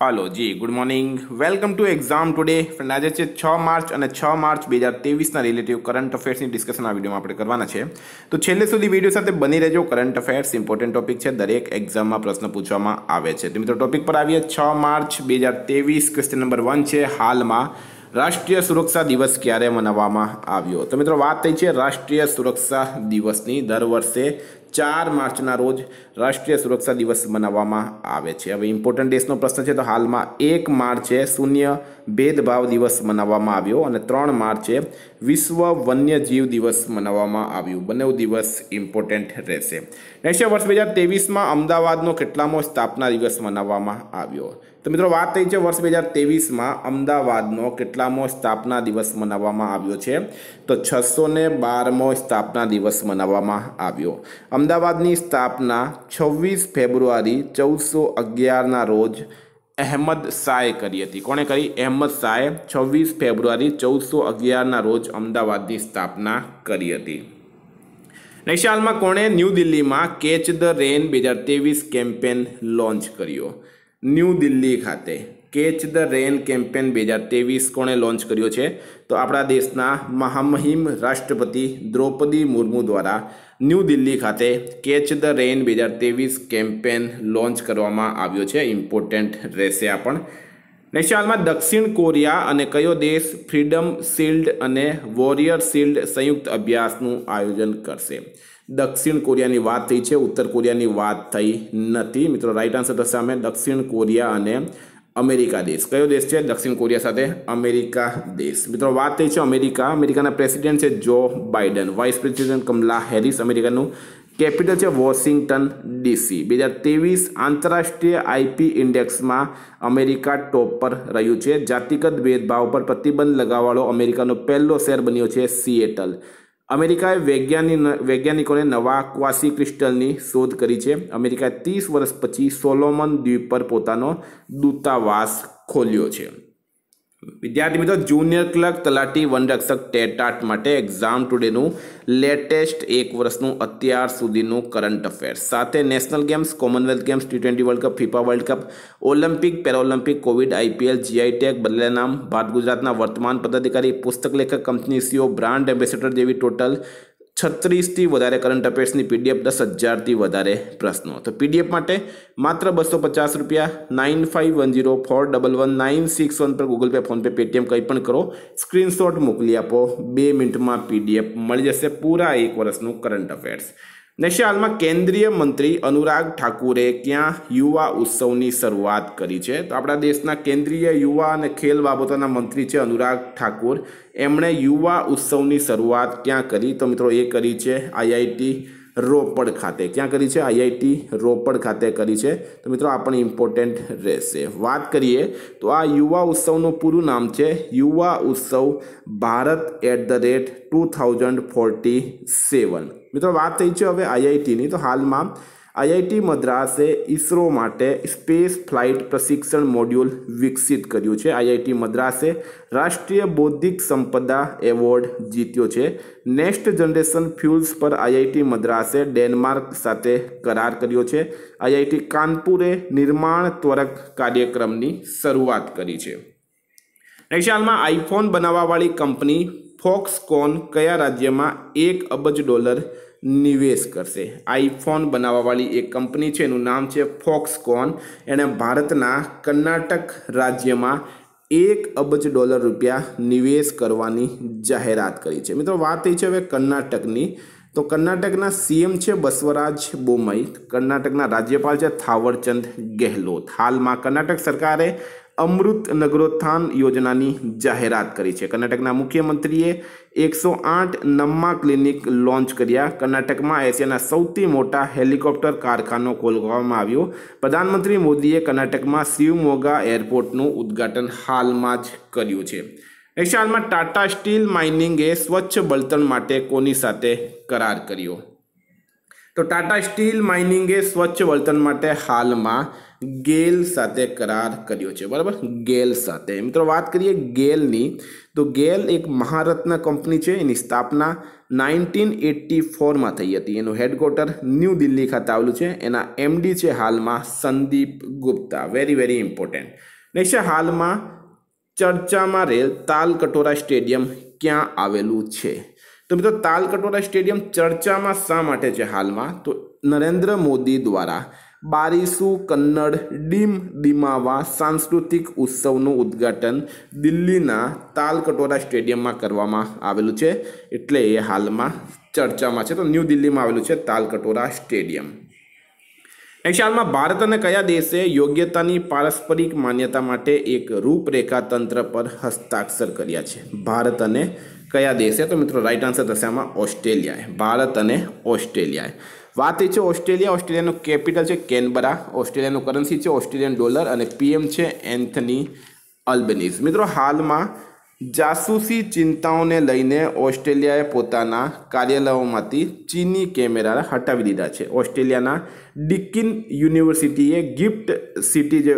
Hello, ji good morning welcome to exam today friend આજે છે છ માર્ચ અને છ માર્ચ બે હજાર તેવીસના રિલેટિવ કરંટ અફેર્સની ડિસ્કશન આ વિડીયોમાં આપણે કરવાના છે. તો છેલ્લે સુધી વીડિયો સાથે બની રહેજો. કરંટ અફેર્સ ઇમ્પોર્ટન્ટ ટોપિક છે. દરેક એક્ઝામમાં પ્રશ્ન પૂછવામાં આવે છે. તો મિત્રો ટોપિક પર આવીએ. છ માર્ચ બે હજાર તેવીસ ક્વેશ્ચન નંબર વન છે. હાલમાં રાષ્ટ્રીય સુરક્ષા દિવસ ક્યારે મનાવવામાં આવ્યો? તો મિત્રો, વાત થઈ છે રાષ્ટ્રીય સુરક્ષા દિવસની. દર વર્ષે ચાર માર્ચના રોજ રાષ્ટ્રીય સુરક્ષા દિવસ મનાવવામાં આવે છે. હવે ઇમ્પોર્ટન્ટ ડેસનો પ્રશ્ન છે તો હાલમાં એક માર્ચે શૂન્ય ભેદભાવ દિવસ મનાવવામાં આવ્યો અને ત્રણ માર્ચે વિશ્વ વન્યજીવ દિવસ મનાવવામાં આવ્યું. બંને દિવસ ઇમ્પોર્ટન્ટ રહેશે. નેક્સ્ટ વર્ષ બે હજાર તેવીસમાં અમદાવાદનો કેટલામો સ્થાપના દિવસ મનાવવામાં આવ્યો. તો મિત્રો, વાત થઈ છે વર્ષ બે હજાર તેવીસમાં અમદાવાદનો કેટલામો સ્થાપના દિવસ મનાવવામાં આવ્યો છે. તો છસો ને બારમો સ્થાપના દિવસ મનાવવામાં આવ્યો. અમદાવાદની સ્થાપના છવ્વીસ ફેબ્રુઆરી ચૌદસો અગિયારના રોજ અહેમદ શાહે કરી હતી. કોણે કરી? અહેમદ શાહે છવ્વીસ ફેબ્રુઆરી ચૌદસો અગિયારના રોજ અમદાવાદની સ્થાપના કરી હતી. નેક્સ્ટ કોણે ન્યૂ દિલ્હીમાં કેચ ધ રેન બે હજાર ત્રેવીસ કેમ્પેન લોન્ચ કર્યો? ન્યૂ દિલ્હી ખાતે કેચ ધ રેન કેમ્પેન બે હજાર ત્રેવીસ કોણે લોન્ચ કર્યો છે? તો આપણા દેશના મહામહિમ રાષ્ટ્રપતિ દ્રૌપદી મુર્મુ દ્વારા ન્યૂ દિલ્હી ખાતે કેચ ધ રેન બે હજાર ત્રેવીસ કેમ્પેન લોન્ચ કરવામાં આવ્યો છે. ઇમ્પોર્ટન્ટ રહેશે આ પણ. નેક્સ્ટ હાલમાં દક્ષિણ કોરિયા અને કયો દેશ ફ્રીડમ શિલ્ડ અને વોરિયર શિલ્ડ સંયુક્ત અભ્યાસનું આયોજન કરશે? દક્ષિણ કોરિયાની વાત થઈ છે, ઉત્તર કોરિયાની વાત થઈ નથી. મિત્રો રાઈટ આન્સર થશે અમે દક્ષિણ કોરિયા અને અમેરિકા દેશ. કયો દેશ છે? દક્ષિણ કોરિયા સાથે અમેરિકા દેશ. મિત્રો, વાત થઈ છે અમેરિકા. અમેરિકાના પ્રેસિડેન્ટ છે Joe Biden. Vice president Kamala Harris અમેરિકાનું capital છે વોશિંગ્ટન ડીસી. બે હજાર ત્રેવીસ આંતરરાષ્ટ્રીય આઈપી ઇન્ડેક્સમાં અમેરિકા ટોપ પર રહ્યું છે. જાતિગત ભેદભાવ પર પ્રતિબંધ લગાવવાળો અમેરિકાનો પહેલો શહેર બન્યો છે સિએટલ. અમેરિકાએ વૈજ્ઞાનિક વૈજ્ઞાનિકોને નવા ક્વાસી ક્રિસ્ટલની શોધ કરી છે. અમેરિકાએ ત્રીસ વર્ષ પછી સોલોમન દ્વીપ પર પોતાનો દૂતાવાસ ખોલ્યો છે. વિદ્યાર્થી મિત્રો જુનિયર ક્લર્ક તલાટી વનરક્ષક ટેટાટ માટે એક્ઝામ ટુડેનું લેટેસ્ટ એક વર્ષનું અત્યાર સુધીનું કરંટ અફેર્સ સાથે national games Commonwealth games T twenty World Cup FIFA World Cup Olympic Paralympic COVID IPL GI tag બદલેલા નામ. ભારત ગુજરાતના વર્તમાન પદાધિકારી, પુસ્તક લેખક કંપની સીઓ બ્રાન્ડ એમ્બેસેડર જેવી ટોટલ છત્રીસથી વધારે કરંટ અફેર્સની પીડીએફ દસ હજારથી વધારે પ્રશ્નો. તો પીડીએફ માટે માત્ર બસો પચાસ રૂપિયા nine five one zero four double one nine six one પર ગૂગલ પે ફોનપે પેટીએમ કંઈ પણ કરો સ્ક્રીનશોટ મોકલી આપો. બે મિનિટમાં પીડીએફ મળી જશે પૂરા એક વર્ષનું કરંટ અફેર્સ નેક્સ્ટ હાલમાં કેન્દ્રીય મંત્રી અનુરાગ ઠાકુરે ક્યાં યુવા ઉત્સવની શરૂઆત કરી છે? તો આપણા દેશના કેન્દ્રીય યુવા અને ખેલ બાબતોના મંત્રી છે અનુરાગ ઠાકુર. એમણે યુવા ઉત્સવની શરૂઆત ક્યાં કરી? તો મિત્રો એ કરી છે આઈઆઈટી રોપડ ખાતે. ક્યાં કરી છે? આઈઆઈટી રોપડ ખાતે કરી છે. તો મિત્રો, આ પણ ઇમ્પોર્ટન્ટ રહેશે. વાત કરીએ તો આ યુવા ઉત્સવનું પૂરું નામ છે Yuva Utsav Bharat at the rate two thousand forty seven મિત્રો, વાત થઈ છે હવે આઈઆઈટીની તો હાલમાં આઈઆઈટી મદ્રાસે ઇસરો માટે સ્પેસ ફ્લાઇટ પ્રશિક્ષણ મોડ્યુલ વિકસિત કર્યું છે. આઈઆઈટી મદ્રાસે રાષ્ટ્રીય બૌદ્ધિક સંપદા એવોર્ડ જીત્યો છે. નેક્સ્ટ જનરેશન ફ્યુલ્સ પર આઈઆઈટી મદ્રાસે ડેનમાર્ક સાથે કરાર કર્યો છે. આઈઆઈટી કાનપુરે નિર્માણ ત્વરક કાર્યક્રમની શરૂઆત કરી છે. નેક્સ્ટ આઈફોન બનાવવાવાળી કંપની ફોક્સકોન કયા રાજ્યમાં એક અબજ ડોલર નિવેશ કરશે. આઈફોન બનાવવાવાળી એક કંપની છે, એનું નામ છે ફોક્સકોન. એણે ભારતના કર્ણાટક રાજ્યમાં એક અબજ ડોલર રૂપિયા નિવેશ કરવાની જાહેરાત કરી છે. મિત્રો, વાત એ છે હવે કર્ણાટકની. તો કર્ણાટકના સીએમ છે બસવરાજ બોમઈ કર્ણાટકના રાજ્યપાલ છે થાવરચંદ ગેહલોત. હાલમાં કર્ણાટક સરકારે અમૃત નગરોત્થાન યોજનાની જાહેરાત કરી છે. કર્ણાટકના મુખ્યમંત્રીએ એકસો આઠ નમ્મા ક્લિનિક લોન્ચ કર્યા. કર્ણાટકમાં એશિયાના સૌથી મોટા હેલિકોપ્ટર કારખાનો ખોલવામાં આવ્યો. પ્રધાનમંત્રી મોદીએ કર્ણાટકમાં શિવમોગા એરપોર્ટનું ઉદ્ઘાટન હાલમાં જ કર્યું છે. નેક્સ્ટ હાલમાં ટાટા સ્ટીલ માઇનિંગે સ્વચ્છ બળતણ માટે કોની સાથે કરાર કર્યો? તો ટાટા સ્ટીલ માઇનિંગે સ્વચ્છ વળતર માટે હાલમાં ગેલ સાથે કરાર કર્યો છે. બરાબર? ગેલ સાથે. મિત્રો, વાત કરીએ ગેલની. તો ગેલ એક મહારત્ન કંપની છે. એની સ્થાપના નાઇન્ટીન એટી ફોરમાં થઈ હતી. એનું હેડક્વાર્ટર ન્યૂ દિલ્હી ખાતે આવેલું છે. એના એમડી છે હાલમાં Sandeep Gupta. Very very important next હાલમાં ચર્ચામાં રહેલ તાલકટોરા સ્ટેડિયમ ક્યાં આવેલું છે? તો મિત્રો તાલકટોરા સ્ટેડિયમ ચર્ચામાં શા માટે છે હાલમાં? તો નરેન્દ્ર મોદી દ્વારા બારીસુ કન્નડ ડીમ ડીમાવા સાંસ્કૃતિક ઉત્સવનું ઉદ્ઘાટન દિલ્હીના તાલકટોરા સ્ટેડિયમમાં કરવામાં આવેલું છે. એટલે એ હાલમાં ચર્ચામાં છે. તો ન્યૂ દિલ્હીમાં આવેલું છે તાલકટોરા સ્ટેડિયમ. નેક્સ્ટ હાલમાં ભારત અને કયા દેશે યોગ્યતાની પારસ્પરિક માન્યતા માટે એક રૂપરેખા તંત્ર પર હસ્તાક્ષર કર્યા છે? ભારત અને કયા દેશે તો મિત્રો રાઈટ આન્સર થશે આમાં ઓસ્ટ્રેલિયાએ ભારત અને ઓસ્ટ્રેલિયાએ વાત એ છે ઓસ્ટ્રેલિયા. ઓસ્ટ્રેલિયાનું કેપિટલ છે કેનબરા. ઓસ્ટ્રેલિયાનું કરન્સી છે ઓસ્ટ્રેલિયન ડોલર અને પીએમ છે એન્થની અલ્બનીઝ મિત્રો હાલમાં જાસૂસી ચિંતાઓને લઈને ઓસ્ટ્રેલિયાએ પોતાના કાર્યાલયોમાંથી ચીની કેમેરા હટાવી દીધા છે. ઓસ્ટ્રેલિયાના ડિકિન યુનિવર્સિટીએ ગિફ્ટ સિટી જે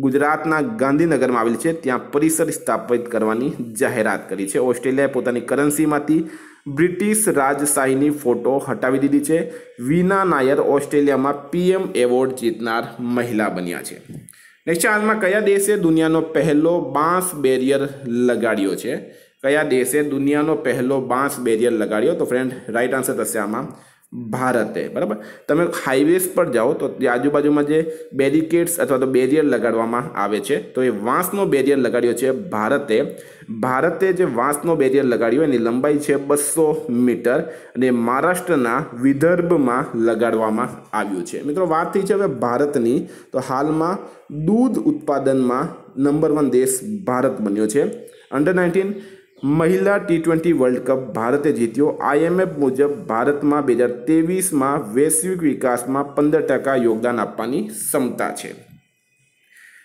ગુજરાતના ગાંધીનગરમાં આવેલી છે, ત્યાં પરિસર સ્થાપિત કરવાની જાહેરાત કરી છે. ઓસ્ટ્રેલિયાએ પોતાની કરન્સીમાંથી બ્રિટિશ રાજશાહીની ફોટો હટાવી દીધી છે. વીના નાયર ઓસ્ટ્રેલિયામાં પીએમ એવોર્ડ જીતનાર મહિલા બન્યા છે. નેક્સ્ટ હાલમાં કયા દેશે દુનિયાનો પહેલો બાંસ બેરિયર લગાડ્યો છે? કયા દેશે દુનિયાનો પહેલો બાંસ બેરિયર લગાડ્યો? તો ફ્રેન્ડ રાઈટ આન્સર થશે આમાં. ભારતે, બરાબર? તમે હાઈવેઝ પર જાઓ તો આજુબાજુમાં જે બેરિકેડ્સ અથવા તો બેરિયર લગાડવામાં આવે છે, તો એ વાંસનો બેરિયર લગાડ્યો છે ભારતે. ભારતે જે વાંસનો બેરિયર લગાડ્યો, એની લંબાઈ છે બસો મીટર અને મહારાષ્ટ્રના વિદર્ભમાં લગાડવામાં આવ્યું છે. મિત્રો, વાત થઈ છે હવે ભારતની, તો હાલમાં દૂધ ઉત્પાદનમાં નંબર વન દેશ ભારત બન્યો છે. અંડર નાઇન્ટીન મહિલા ટી ટ્વેન્ટી વર્લ્ડ કપ ભારતે જીત્યો. આઈએમએફ મુજબ ભારતમાં બે હજાર ત્રેવીસમાં વૈશ્વિક વિકાસમાં પંદર ટકા યોગદાન આપવાની ક્ષમતા છે.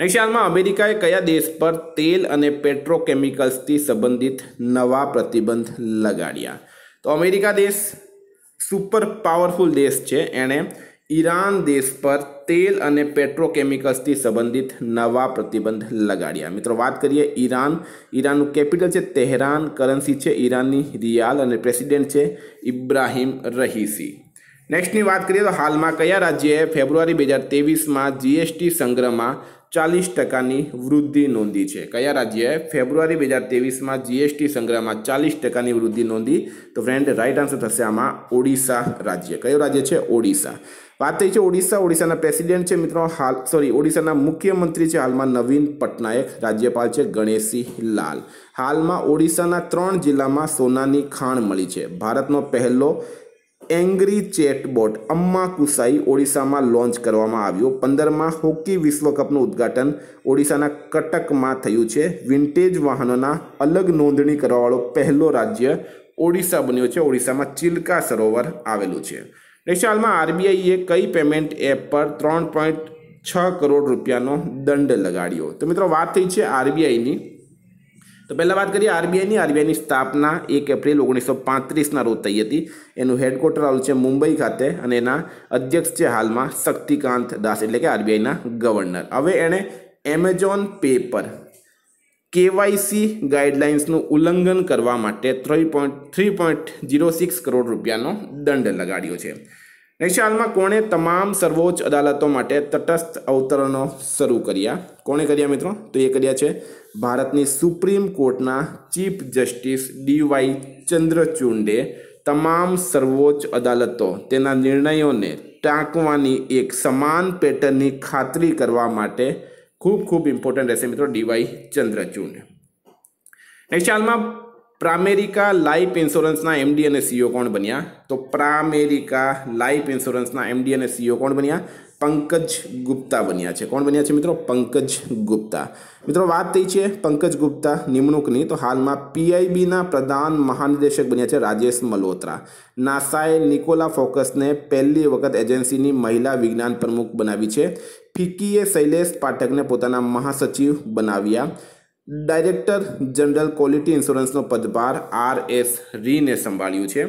નેક્સ્ટ અમેરિકાએ કયા દેશ પર તેલ અને પેટ્રોકેમિકલ્સથી સંબંધિત નવા પ્રતિબંધ લગાડ્યા? તો અમેરિકા દેશ સુપર પાવરફુલ દેશ છે. એણે ઈરાન દેશ પર તેલ અને પેટ્રોકેમિકલ્સથી સંબંધિત નવા પ્રતિબંધ લગાડ્યા. મિત્રો, વાત કરીએ ઈરાન. ઈરાનનું કેપિટલ છે તેહરાન, કરન્સી છે ઈરાનની રિયાલ અને પ્રેસિડેન્ટ છે ઇબ્રાહિમ રહીસી નેક્સ્ટની વાત કરીએ તો હાલમાં કયા રાજ્યએ ફેબ્રુઆરી બે હજાર ત્રેવીસમાં જીએસટી સંગ્રહમાં ચાલીસ ટકાની વૃદ્ધિ નોંધી છે? કયા રાજ્યએ ફેબ્રુઆરી બે હજાર તેવીસમાં જીએસટી સંગ્રહમાં ચાલીસ ટકાની વૃદ્ધિ નોંધી? તો ફ્રેન્ડ રાઈટ આન્સર થશે આમાં ઓડિશા રાજ્ય. કયું રાજ્ય છે ઓડિશા? વાત થઈ છે ઓડિશા. ઓડિશાના પ્રેસિડેન્ટ છે મિત્રો હાલ સોરી ઓડિશાના મુખ્યમંત્રી છે હાલમાં નવીન પટનાયક, રાજ્યપાલ છે ગણેશી લાલ હાલમાં ઓડિશાના ત્રણ જિલ્લામાં સોનાની ખાણ મળી છે. ભારતનો પહેલો એંગ્રી ચેટબોટ અમ્મા કુસાઈ ઓડિશામાં લોન્ચ કરવામાં આવ્યો. પંદરમાં હોકી વિશ્વકપનું ઉદ્ઘાટન ઓડિશાના કટકમાં થયું છે. વિન્ટેજ વાહનોના અલગ નોંધણી કરવાવાળો પહેલો રાજ્ય ઓડિશા બન્યો છે. ઓડિશામાં ચિલ્કા સરોવર આવેલું છે. નેક્સ્ટ હાલમાં આરબીઆઈએ કઈ પેમેન્ટ એપ પર ત્રણ પોઈન્ટ છ કરોડ રૂપિયાનો દંડ લગાડ્યો? તો મિત્રો, વાત થઈ છે આરબીઆઈની. તો પહેલાં વાત કરીએ આરબીઆઈની. આરબીઆઈની સ્થાપના એક એપ્રિલ ઓગણીસો પાંત્રીસના રોજ થઈ હતી. એનું હેડક્વાર્ટર આવેલું છે મુંબઈ ખાતે અને એના અધ્યક્ષ છે હાલમાં શક્તિકાંત દાસ, એટલે કે આરબીઆઈના ગવર્નર. હવે એણે એમેઝોન પે પર કેવાયસી ગાઈડલાઇન્સનું ઉલ્લંઘન કરવા માટે three point three point zero six crore રૂપિયાનો દંડ લગાડ્યો છે. નેક્સ્ટ હાલમાં કોણે તમામ સર્વોચ્ચ અદાલતો માટે તટસ્થ અવતરણો શરૂ કર્યા? કોણે કર્યા મિત્રો? તો એ કર્યા છે ભારતની સુપ્રીમ કોર્ટના ચીફ જસ્ટિસ ડીવાય ચંદ્રચૂંડે તમામ સર્વોચ્ચ અદાલતો તેના નિર્ણયોને ટાંકવાની એક સમાન પેટર્નની ખાતરી કરવા માટે ખૂબ ખૂબ ઇમ્પોર્ટન્ટ રહેશે મિત્રો ડીવાય ચંદ્રચૂડ. નેક્સ્ટ હાલમાં પ્રામેરિકા લાઈફ ઇન્સ્યોરન્સના એમડી અને સીઓ કોણ બન્યા? તો પ્રામેરિકા લાઈફ ઇન્સ્યોરન્સના એમડી અને સીઓ કોણ બન્યા? પંકજ ગુપ્તા બન્યા છે. કોણ બન્યા છે મિત્રો? પંકજ ગુપ્તા. મિત્રો, વાત થઈ છે પંકજ ગુપ્તા નિમણૂકની. તો હાલમાં પીઆઈબીના પ્રધાન મહાનિદેશક બન્યા છે રાજેશ મલ્હોત્રા. નાસાએ નિકોલા ફોકસને પહેલી વખત એજન્સીની મહિલા વિજ્ઞાન પ્રમુખ બનાવી છે. ફિકીએ શૈલેષ પાઠકને પોતાના મહાસચિવ બનાવ્યા. ડાયરેક્ટર જનરલ ક્વોલિટી ઇન્સ્યોરન્સનો પદભાર આર એસ રીને સંભાળ્યું છે.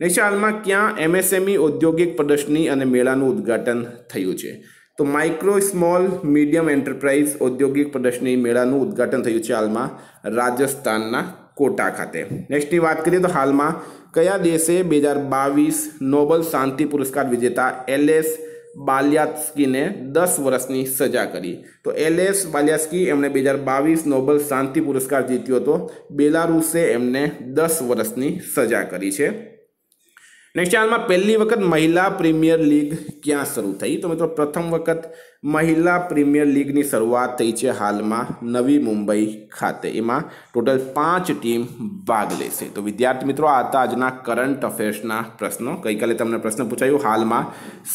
નેક્સ્ટ હાલમાં ક્યાં એમએસએમઈ ઔદ્યોગિક પ્રદર્શની અને મેળાનું ઉદ્ઘાટન થયું છે? તો માઇક્રો, સ્મોલ, મીડિયમ એન્ટરપ્રાઇઝ ઔદ્યોગિક પ્રદર્શની મેળાનું ઉદ્ઘાટન થયું છે હાલમાં રાજસ્થાનના કોટા ખાતે. નેક્સ્ટની વાત કરીએ તો હાલમાં કયા દેશે બે હજાર બાવીસ નોબલ શાંતિ પુરસ્કાર વિજેતા એલ એસ બાલિયાસ્કીને દસ વર્ષની સજા કરી. તો એલ એસ બાલિયાસ્કી એમણે બે હજાર બાવીસ નોબલ શાંતિ પુરસ્કાર જીત્યો હતો. બેલારુસે એમને દસ વર્ષની સજા કરી છે. નેક્સ્ટ હાલમાં પહેલી વખત મહિલા પ્રીમિયર લીગ ક્યાં શરૂ થઈ? તો મિત્રો, પ્રથમ વખત મહિલા પ્રીમિયર લીગની શરૂઆત થઈ છે હાલમાં નવી મુંબઈ ખાતે. એમાં ટોટલ પાંચ ટીમ ભાગ લેશે. તો વિદ્યાર્થી મિત્રો, આ હતા આજના કરંટ અફેર્સના પ્રશ્નો. ગઈકાલે તમને પ્રશ્ન પૂછાયું, હાલમાં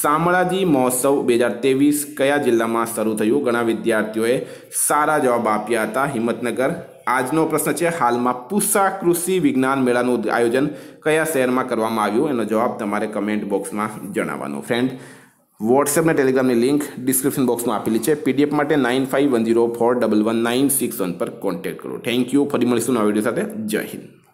શામળાજી મહોત્સવ બે હજાર ત્રેવીસ કયા જિલ્લામાં શરૂ થયું? ઘણા વિદ્યાર્થીઓએ સારા જવાબ આપ્યા હતા. હિંમતનગર આજનો પ્રશ્ન છે, હાલમાં પૂસા કૃષિ વિજ્ઞાન મેળાનું આયોજન કયા શહેરમાં કરવામાં આવ્યું? એનો જવાબ તમારે કમેન્ટ બોક્સમાં જણાવવાનો. ફ્રેન્ડ વોટ્સએપ અને ટેલિગ્રામની લિંક ડિસ્ક્રિપ્શન બોક્સમાં આપેલી છે. પીડીએફ માટે nine five one zero four double one nine six one પર કોન્ટેક્ટ કરો. થેન્ક યુ ફરી મળીશું નવા વીડિયો સાથે. જય હિન્દ.